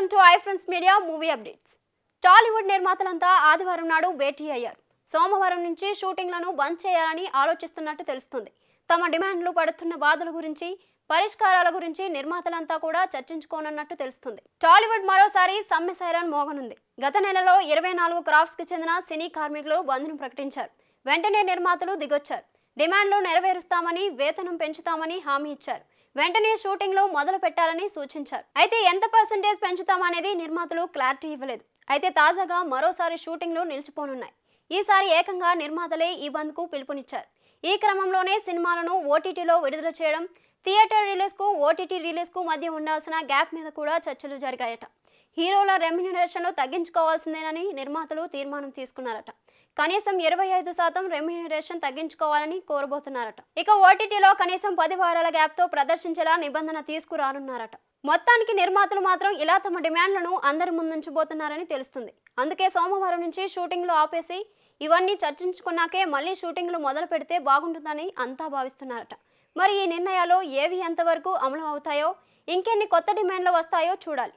Welcome to I friends media movie updates. Tollywood నిర్మాతలంతా ఆదివారం నాడు భేటీ అయ్యారు. సోమవారం నుంచి షూటింగ్లను బంద్ చేయాలని ఆలోచిస్తున్నట్టు తెలుస్తుంది. తమ డిమాండ్లు పడుతున్న బాధల గురించి పరిష్కారాల గురించి నిర్మాతలంతా కూడా చర్చించుకోనున్నట్టు తెలుస్తుంది. టాలీవుడ్ మరోసారి సమ్మె సైరన్ మోగనుంది. గత నెలలో ఇరవై నాలుగు క్రాఫ్ట్స్కి చెందిన సినీ కార్మికులు బంద్ను ప్రకటించారు. వెంటనే నిర్మాతలు దిగొచ్చారు. డిమాండ్లు నెరవేరుస్తామని వేతనం పెంచుతామని హామీ ఇచ్చారు. వెంటనే షూటింగ్లు మొదలు పెట్టాలని సూచించారు. అయితే ఎంత పర్సంటేజ్ పెంచుతామనేది నిర్మాతలు క్లారిటీ ఇవ్వలేదు. అయితే తాజాగా మరోసారి షూటింగ్లు నిలిచిపోనున్నాయి. ఈసారి ఏకంగా నిర్మాతలే ఈ బంద్కు పిలుపునిచ్చారు. ఈ క్రమంలోనే సినిమాలను ఓటీటీలో విడుదల చేయడం థియేటర్ రిలీజ్కు ఓటీటీ రిలీజ్కు మధ్య ఉండాల్సిన గ్యాప్ మీద కూడా చర్చలు జరిగాయట. హీరోల రెమ్యునరేషన్లు తగ్గించుకోవాల్సిందేనని నిర్మాతలు తీర్మానం తీసుకున్నారట. కనీసం ఇరవై ఐదు శాతం రెమ్యునరేషన్ తగ్గించుకోవాలని కోరబోతున్నారట. ఇక ఓటీటీలో కనీసం పది వారాల గ్యాప్తో ప్రదర్శించేలా నిబంధన తీసుకురానున్నారట. మొత్తానికి నిర్మాతలు మాత్రం ఇలా తమ డిమాండ్లను అందరి ముందుంచబోతున్నారని తెలుస్తుంది. అందుకే సోమవారం నుంచి షూటింగ్లు ఆపేసి ఇవన్నీ చర్చించుకున్నాకే మళ్ళీ షూటింగ్లు మొదలు పెడితే బాగుంటుందని అంతా భావిస్తున్నారట. మరి ఈ నిర్ణయాలు ఏవి ఎంతవరకు అమలు అవుతాయో ఇంకెన్ని కొత్త డిమాండ్లు వస్తాయో చూడాలి.